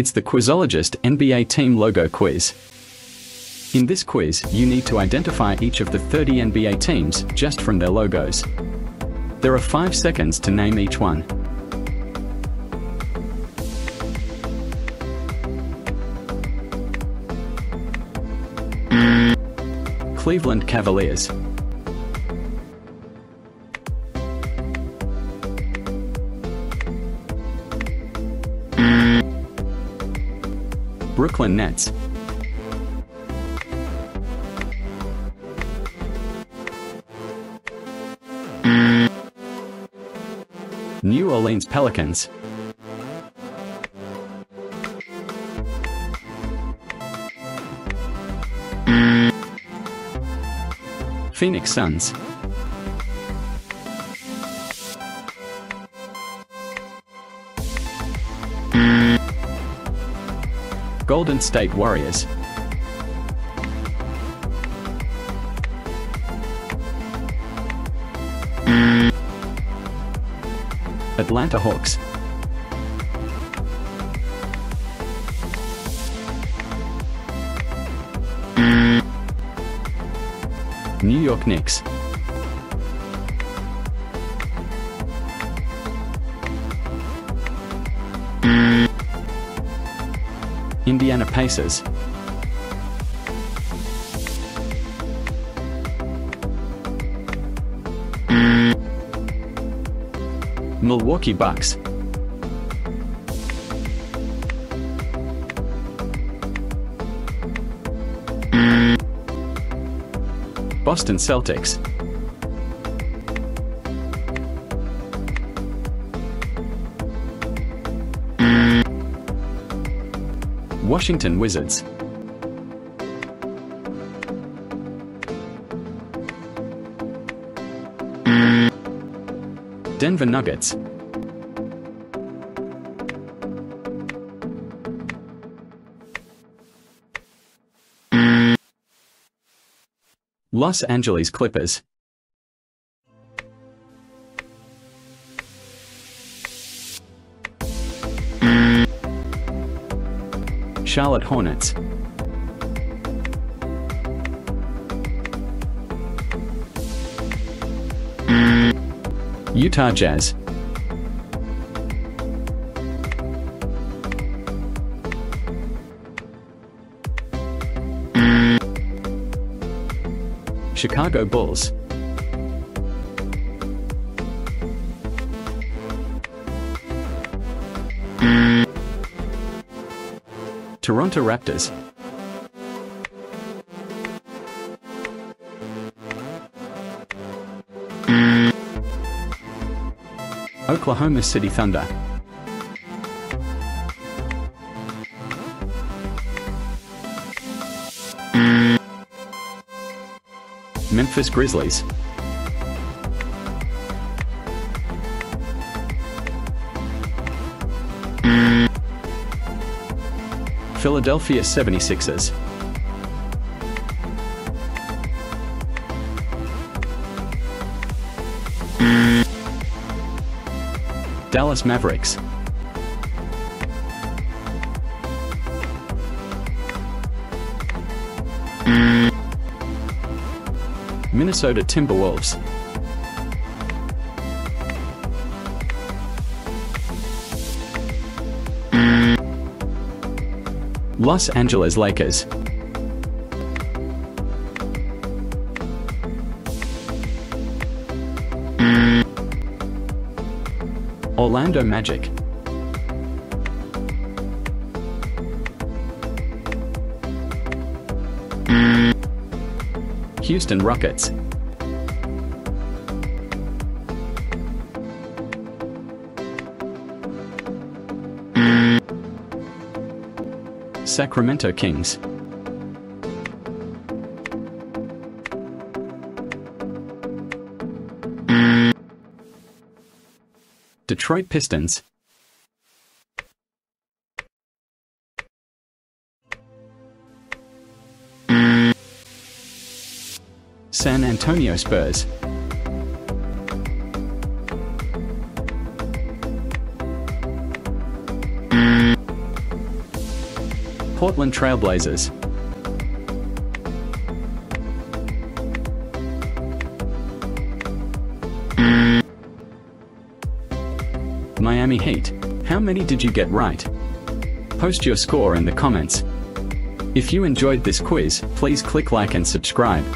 It's the Quizologist NBA Team Logo Quiz. In this quiz, you need to identify each of the 30 NBA teams just from their logos. There are 5 seconds to name each one. Cleveland Cavaliers. Brooklyn Nets. New Orleans Pelicans. Phoenix Suns. Golden State Warriors. Atlanta Hawks. New York Knicks. Indiana Pacers. Milwaukee Bucks. Boston Celtics. Washington Wizards. Denver Nuggets. Los Angeles Clippers. Charlotte Hornets. Utah Jazz. Chicago Bulls. Toronto Raptors. Oklahoma City Thunder. Memphis Grizzlies. Philadelphia 76ers. Dallas Mavericks. Minnesota Timberwolves. Los Angeles Lakers. Orlando Magic. Houston Rockets. Sacramento Kings. Detroit Pistons. San Antonio Spurs. Portland Trailblazers. Miami Heat. How many did you get right? Post your score in the comments. If you enjoyed this quiz, please click like and subscribe.